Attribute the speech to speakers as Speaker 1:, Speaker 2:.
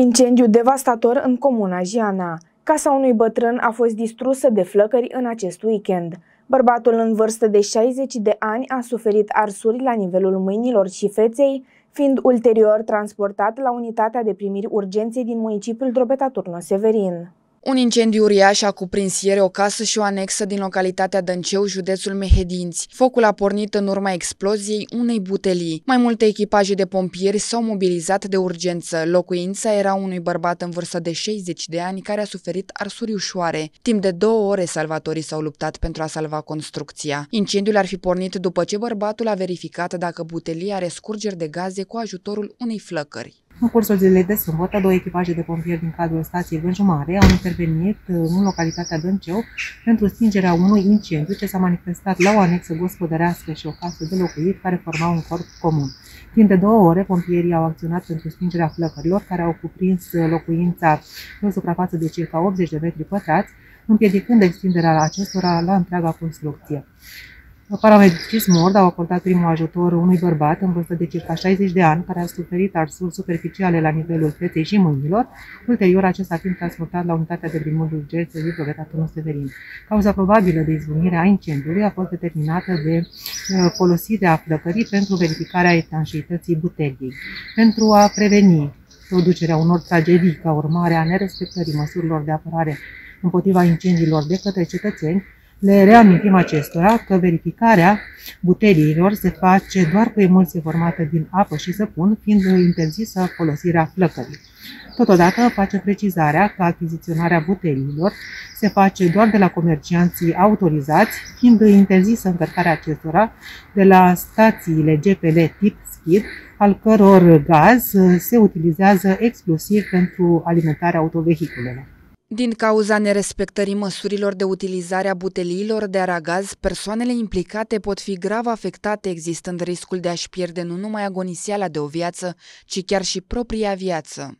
Speaker 1: Incendiu devastator în comuna Jiana. Casa unui bătrân a fost distrusă de flăcări în acest weekend. Bărbatul în vârstă de 60 de ani a suferit arsuri la nivelul mâinilor și feței, fiind ulterior transportat la unitatea de primiri urgenței din municipiul Drobeta Turno Severin.
Speaker 2: Un incendiu uriaș a cuprins ieri o casă și o anexă din localitatea Dănceu, județul Mehedinți. Focul a pornit în urma exploziei unei butelii. Mai multe echipaje de pompieri s-au mobilizat de urgență. Locuința era unui bărbat în vârstă de 60 de ani care a suferit arsuri ușoare. Timp de două ore, salvatorii s-au luptat pentru a salva construcția. Incendiul ar fi pornit după ce bărbatul a verificat dacă butelia are scurgeri de gaze cu ajutorul unei flăcări.
Speaker 3: În cursul zilei de sâmbătă, două echipaje de pompieri din cadrul stației Vânjumare au intervenit uh, în localitatea Dânceu pentru stingerea unui incendiu ce s-a manifestat la o anexă gospodărească și o casă de locuit care formau un corp comun. Timp de două ore, pompierii au acționat pentru stingerea flăcărilor care au cuprins uh, locuința pe o suprafață de circa 80 de metri pătrați, împiedicând extinderea acestora la întreaga construcție. Paramedicii SMORD au acordat primul ajutor unui bărbat în vârstă de circa 60 de ani care a suferit arsuri superficiale la nivelul feței și mâinilor, ulterior acesta fiind transportat la unitatea de primul urgență din Drogetatul Severin. Cauza probabilă de izbunire a incendiului a fost determinată de uh, folosirea flăcării pentru verificarea etanșeității buteliei. Pentru a preveni producerea unor tragedii ca urmare a nerespectării măsurilor de apărare împotriva incendiilor de către cetățeni, le reamintim acestora că verificarea buteliilor se face doar cu emulsie formată din apă și săpun, fiind interzisă folosirea flăcării. Totodată face precizarea că achiziționarea buteliilor se face doar de la comercianții autorizați, fiind interzisă încărcarea acestora de la stațiile GPL tip SKID, al căror gaz se utilizează exclusiv pentru alimentarea autovehiculelor.
Speaker 2: Din cauza nerespectării măsurilor de utilizare a buteliilor de aragaz, persoanele implicate pot fi grav afectate, existând riscul de a-și pierde nu numai agonisiala de o viață, ci chiar și propria viață.